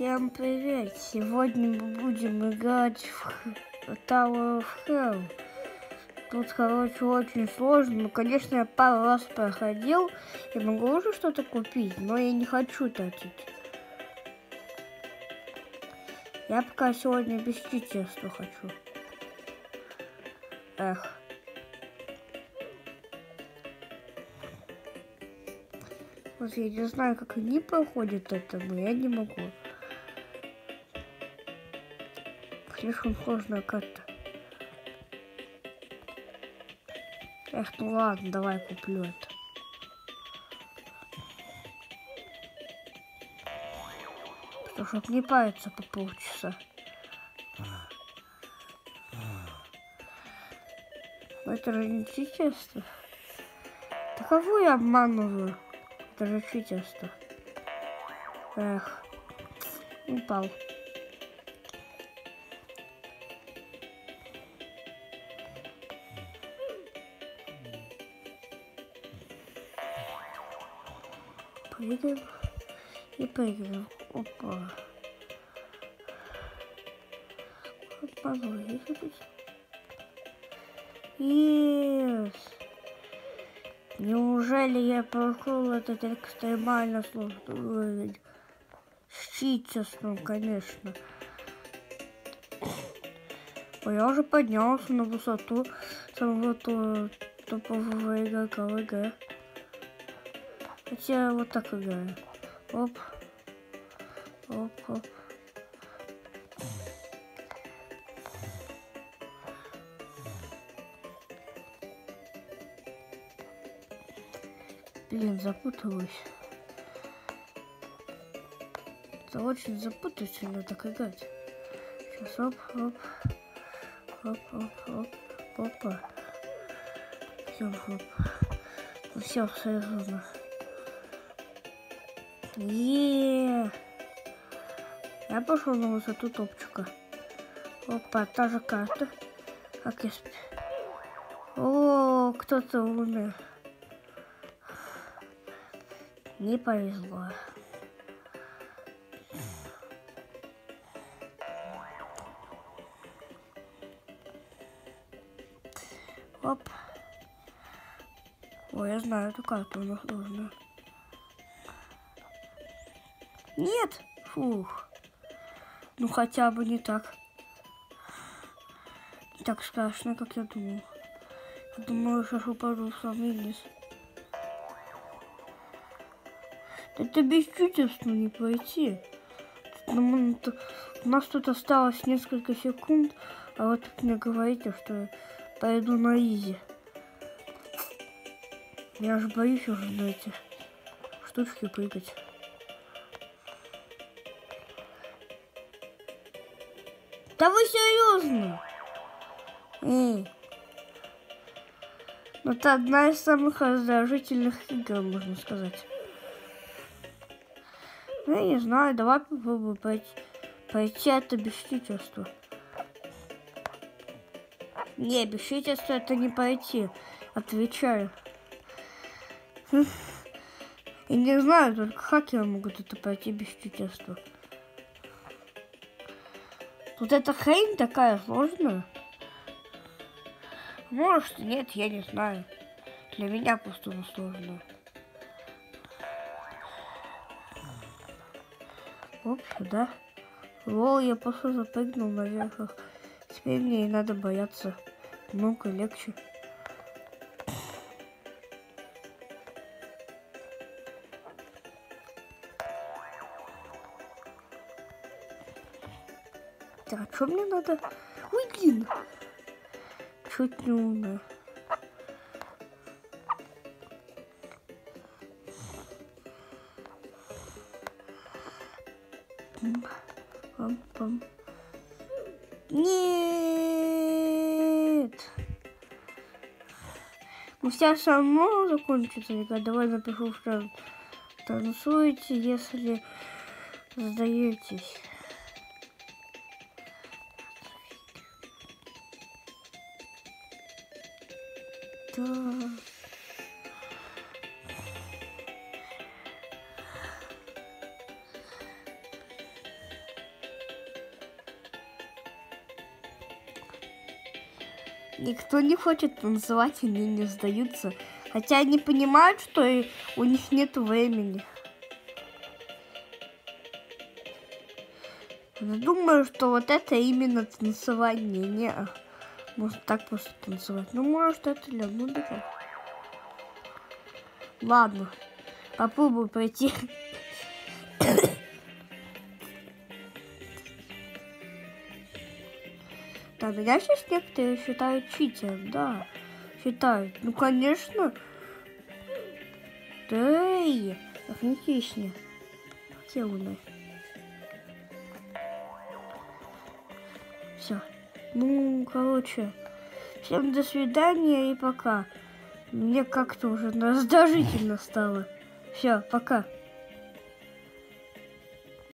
Всем привет! Сегодня мы будем играть в Tower of Hell. Тут, короче, очень сложно. Ну, конечно, я пару раз проходил. Я могу уже что-то купить, но я не хочу тратить. Я пока сегодня без читерства хочу. Эх. Вот я не знаю, как они проходят это, но я не могу. Слишком сложная карта. Эх, ну ладно, давай куплю это. Потому что не париться по полчаса. Но это же не честно. Да кого я обманываю? Это же читерство. Эх. Упал. Прыгаем. И прыгаем. Опа. Опа, ну, Yes. Неужели я прошел этот экстремально сложный уровень? С читерством, конечно. Ой, я уже поднялся на высоту самого топового игрока в ИГ. Хотя вот так играю. Оп. Оп, оп. Блин, запуталась. Это очень запутательно так играть. Сейчас оп, оп. Оп, оп, оп. Опа. Все, оп. Ну все, совершенно. Еее. Я пошел на высоту топчика. Опа, та же карта. Как я спи. О, кто-то умер. Не повезло. Оп. Ой, я знаю эту карту, она сложная. Нет! Фух. Ну хотя бы не так. Не так страшно, как я думал. Я думаю, что упаду в самый низ. Это без чудесного не пройти. Ну, у нас тут осталось несколько секунд, а вот тут мне говорите, что пойду на изи. Я же боюсь уже на эти штучки прыгать. Да вы серьезно? Эй. Ну, это одна из самых раздражительных игр, можно сказать. Ну, я не знаю, давай попробуем пойти, пойти это без читерства. Не, без читерства это не пойти. Отвечаю. И не знаю, только хакеры могут это пойти без читерства. Вот эта хрень такая сложная. Может, нет, я не знаю. Для меня просто сложно. Оп, сюда. Лол, я просто запрыгнул наверх. Теперь мне и надо бояться. Много легче. Так, а что мне надо? Ой, блин. Чуть не умер. Нет! Ну, вся само закончится, ребят. Давай напишу, что танцуете, если сдаетесь. да. Никто не хочет танцевать, они не сдаются. Хотя они понимают, что у них нет времени. Но думаю, что вот это именно танцевание. Не может так просто танцевать. Ну, может это для нубиков. Ладно, попробую пройти. Да, я сейчас некоторые считают читером, да. Считают. Ну, конечно. Да отлично. Где у нас? Ну, короче, всем до свидания и пока. Мне как-то уже раздражительно стало. Все, пока.